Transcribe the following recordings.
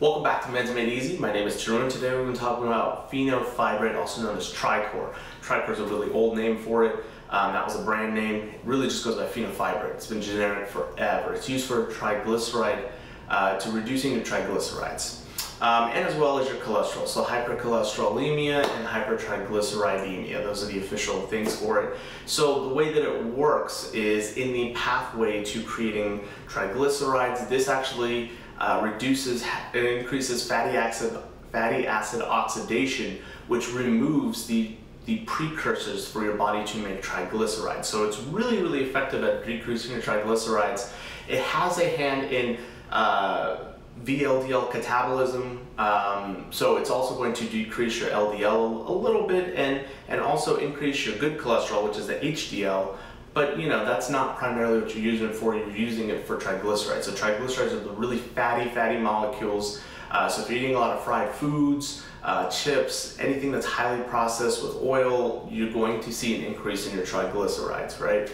Welcome back to Meds Made Easy. My name is Tarun. Today we're going to talk about fenofibrate, also known as Tricor. Tricor is a really old name for it. Um, that was a brand name. It really just goes by fenofibrate. It's been generic forever. It's used for triglyceride, uh, to reducing your triglycerides. Um, and as well as your cholesterol. So hypercholesterolemia and hypertriglyceridemia. Those are the official things for it. So the way that it works is in the pathway to creating triglycerides, this actually uh, reduces and increases fatty acid, fatty acid oxidation, which removes the the precursors for your body to make triglycerides. So it's really, really effective at decreasing your triglycerides. It has a hand in uh, VLDL catabolism, um, so it's also going to decrease your LDL a little bit and, and also increase your good cholesterol, which is the HDL, but you know, that's not primarily what you're using it for. You're using it for triglycerides. So triglycerides are the really fatty, fatty molecules. Uh, so if you're eating a lot of fried foods, uh, chips, anything that's highly processed with oil, you're going to see an increase in your triglycerides, right?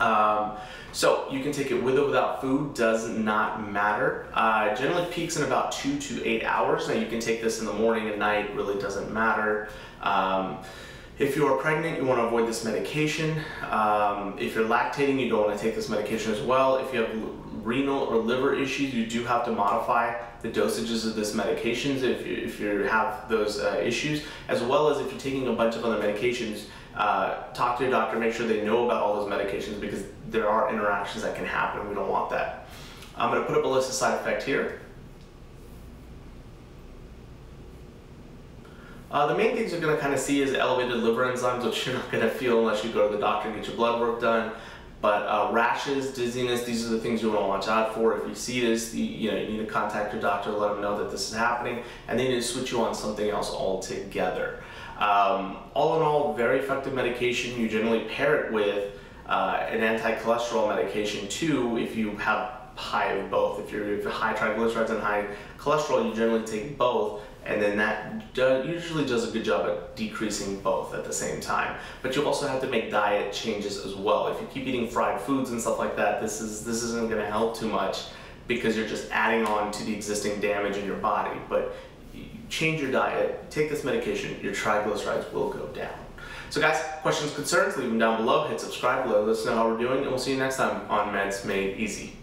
Um, so you can take it with or without food, does not matter. Uh, generally peaks in about two to eight hours. Now you can take this in the morning and night, really doesn't matter. Um, if you are pregnant, you want to avoid this medication. Um, if you're lactating, you don't want to take this medication as well. If you have renal or liver issues, you do have to modify the dosages of this medications if you, if you have those uh, issues, as well as if you're taking a bunch of other medications, uh, talk to your doctor, make sure they know about all those medications because there are interactions that can happen. We don't want that. I'm going to put up a list of side effects here. Uh, the main things you're going to kind of see is elevated liver enzymes, which you're not going to feel unless you go to the doctor and get your blood work done. But uh, rashes, dizziness, these are the things you want to watch out for. If you see this, you, you, know, you need to contact your doctor, let them know that this is happening, and they need to switch you on something else altogether. Um, all in all, very effective medication. You generally pair it with uh, an anti-cholesterol medication too if you have high of both. If you're high triglycerides and high cholesterol, you generally take both and then that usually does a good job at decreasing both at the same time. But you also have to make diet changes as well. If you keep eating fried foods and stuff like that, this is this isn't going to help too much because you're just adding on to the existing damage in your body. But change your diet, take this medication, your triglycerides will go down. So guys, questions, concerns, leave them down below. Hit subscribe, below, let us know how we're doing, and we'll see you next time on Meds Made Easy.